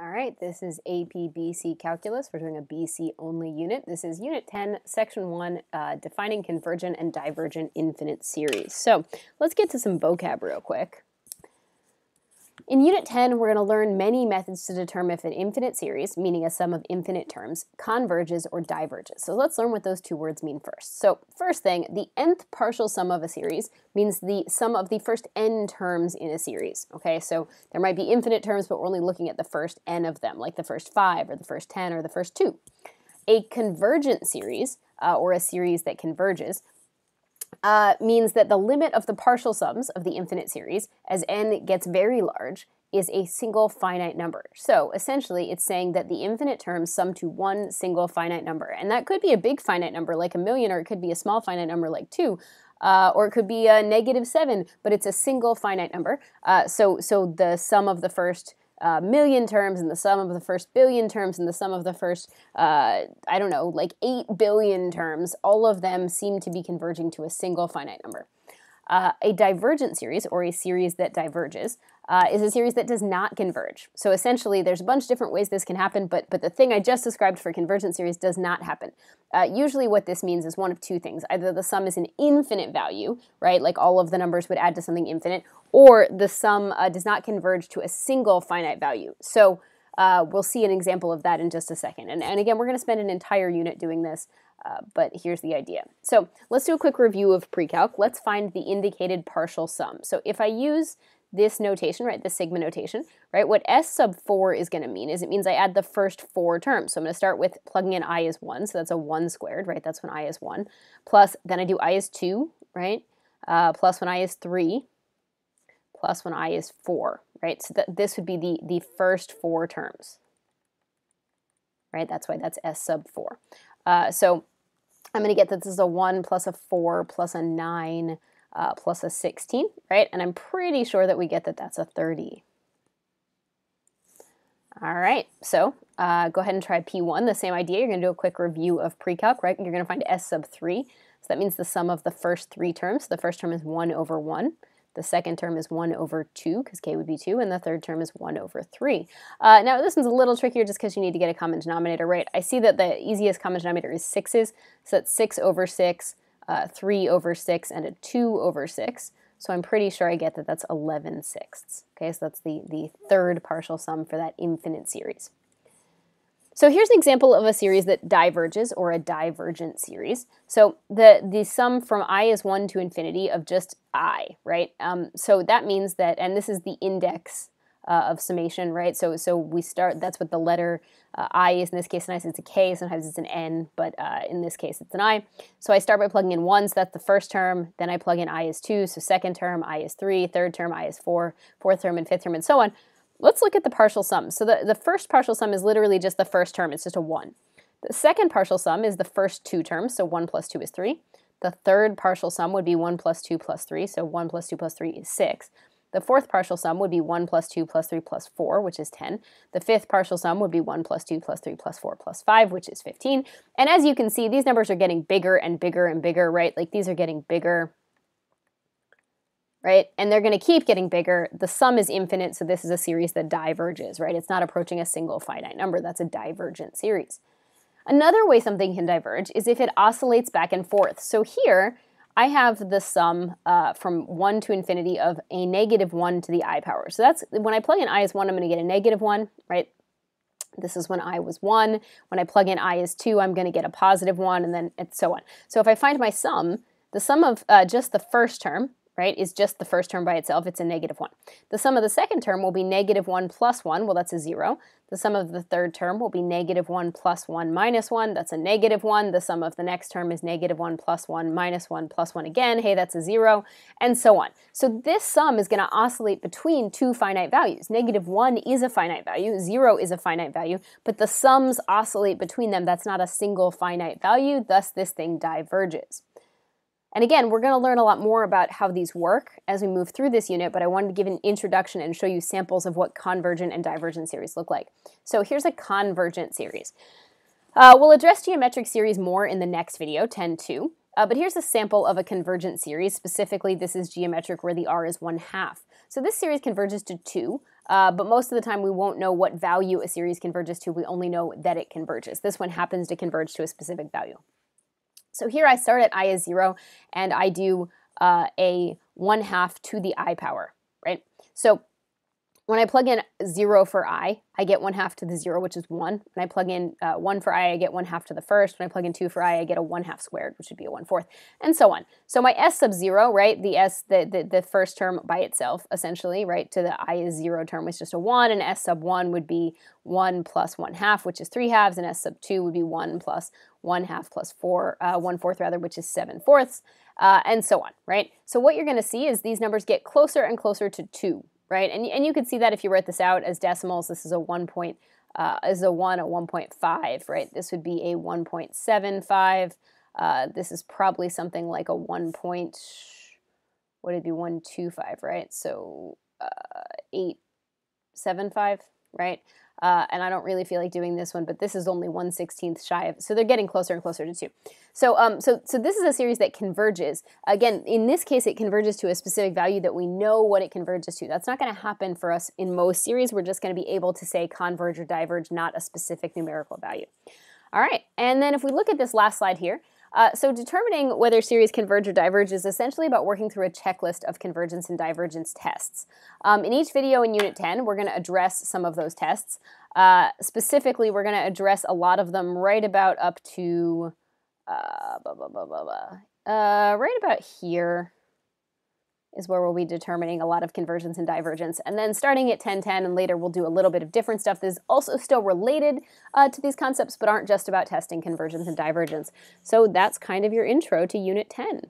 All right, this is AP BC Calculus. We're doing a BC only unit. This is Unit 10, Section 1, uh, defining convergent and divergent infinite series. So let's get to some vocab real quick. In Unit 10, we're going to learn many methods to determine if an infinite series, meaning a sum of infinite terms, converges or diverges. So let's learn what those two words mean first. So first thing, the nth partial sum of a series means the sum of the first n terms in a series. Okay, so there might be infinite terms, but we're only looking at the first n of them, like the first five or the first 10 or the first two. A convergent series, uh, or a series that converges, uh, means that the limit of the partial sums of the infinite series, as n gets very large, is a single finite number. So essentially, it's saying that the infinite terms sum to one single finite number. And that could be a big finite number like a million, or it could be a small finite number like two. Uh, or it could be a negative seven, but it's a single finite number. Uh, so, so the sum of the first uh, million terms and the sum of the first billion terms and the sum of the first, uh, I don't know, like 8 billion terms, all of them seem to be converging to a single finite number. Uh, a divergent series, or a series that diverges, uh, is a series that does not converge. So essentially, there's a bunch of different ways this can happen, but, but the thing I just described for convergent series does not happen. Uh, usually what this means is one of two things. Either the sum is an infinite value, right, like all of the numbers would add to something infinite, or the sum uh, does not converge to a single finite value. So uh, we'll see an example of that in just a second. And, and again, we're going to spend an entire unit doing this, uh, but here's the idea. So let's do a quick review of precalc. Let's find the indicated partial sum. So if I use this notation, right, the sigma notation, right, what S sub 4 is going to mean is it means I add the first four terms. So I'm going to start with plugging in I as 1, so that's a 1 squared, right, that's when I is 1, plus then I do I is 2, right, uh, plus when I is 3, plus when i is 4, right? So that this would be the, the first four terms, right? That's why that's s sub 4. Uh, so I'm going to get that this is a 1 plus a 4 plus a 9 uh, plus a 16, right? And I'm pretty sure that we get that that's a 30. All right, so uh, go ahead and try P1, the same idea. You're going to do a quick review of precalc, right? You're going to find S sub 3. So that means the sum of the first three terms. The first term is 1 over 1. The second term is 1 over 2, because k would be 2, and the third term is 1 over 3. Uh, now, this one's a little trickier just because you need to get a common denominator right. I see that the easiest common denominator is 6's, so that's 6 over 6, uh, 3 over 6, and a 2 over 6. So I'm pretty sure I get that that's 11 sixths. Okay, so that's the, the third partial sum for that infinite series. So here's an example of a series that diverges or a divergent series. So the, the sum from i is 1 to infinity of just i, right? Um, so that means that, and this is the index uh, of summation, right? So so we start, that's what the letter uh, i is in this case. Sometimes it's a k, sometimes it's an n, but uh, in this case it's an i. So I start by plugging in 1, so that's the first term. Then I plug in i is 2, so second term, i is 3, third term, i is 4, fourth term, and fifth term, and so on. Let's look at the partial sum. So the, the first partial sum is literally just the first term. It's just a 1. The second partial sum is the first two terms, so 1 plus 2 is 3. The third partial sum would be 1 plus 2 plus 3, so 1 plus 2 plus 3 is 6. The fourth partial sum would be 1 plus 2 plus 3 plus 4, which is 10. The fifth partial sum would be 1 plus 2 plus 3 plus 4 plus 5, which is 15. And as you can see, these numbers are getting bigger and bigger and bigger, right? Like these are getting bigger right? And they're going to keep getting bigger. The sum is infinite, so this is a series that diverges, right? It's not approaching a single finite number. That's a divergent series. Another way something can diverge is if it oscillates back and forth. So here, I have the sum uh, from 1 to infinity of a negative 1 to the i power. So that's, when I plug in i as 1, I'm going to get a negative 1, right? This is when i was 1. When I plug in i as 2, I'm going to get a positive 1, and then and so on. So if I find my sum, the sum of uh, just the first term, right, is just the first term by itself. It's a negative 1. The sum of the second term will be negative 1 plus 1. Well, that's a 0. The sum of the third term will be negative 1 plus 1 minus 1. That's a negative 1. The sum of the next term is negative 1 plus 1 minus 1 plus 1 again. Hey, that's a 0. And so on. So this sum is going to oscillate between two finite values. Negative 1 is a finite value. 0 is a finite value. But the sums oscillate between them. That's not a single finite value. Thus, this thing diverges. And again, we're going to learn a lot more about how these work as we move through this unit, but I wanted to give an introduction and show you samples of what convergent and divergent series look like. So here's a convergent series. Uh, we'll address geometric series more in the next video, 10.2. Uh, but here's a sample of a convergent series. Specifically, this is geometric where the r is 1 half. So this series converges to 2. uh, but most of the time we won't know what value a series converges to. We only know that it converges. This one happens to converge to a specific value. So here I start at i is 0, and I do uh, a 1 half to the i power, right? So when I plug in 0 for i, I get 1 half to the 0, which is 1. When I plug in uh, 1 for i, I get 1 half to the first. When I plug in 2 for i, I get a 1 half squared, which would be a 1 fourth, and so on. So my s sub 0, right, the s, the, the, the first term by itself, essentially, right, to the i is 0 term is just a 1, and s sub 1 would be 1 plus 1 half, which is 3 halves, and s sub 2 would be 1 plus 1 half plus 4, uh, 1 fourth rather, which is 7 fourths, uh, and so on, right? So what you're going to see is these numbers get closer and closer to 2, right? And, and you could see that if you write this out as decimals, this is a 1 point, uh, is a 1, a 1.5, right? This would be a 1.75. Uh, this is probably something like a 1 point, what would it be, 125, right? So uh, 875, right? Uh, and I don't really feel like doing this one, but this is only 1 16th shy of, so they're getting closer and closer to 2. So, um, so, so this is a series that converges. Again, in this case, it converges to a specific value that we know what it converges to. That's not going to happen for us in most series. We're just going to be able to say converge or diverge, not a specific numerical value. All right, and then if we look at this last slide here, uh, so determining whether series converge or diverge is essentially about working through a checklist of convergence and divergence tests. Um, in each video in Unit 10, we're going to address some of those tests. Uh, specifically, we're going to address a lot of them right about up to, uh, blah, blah, blah. Uh, right about here is where we'll be determining a lot of convergence and divergence. And then starting at 1010 and later we'll do a little bit of different stuff that is also still related uh, to these concepts but aren't just about testing convergence and divergence. So that's kind of your intro to Unit 10.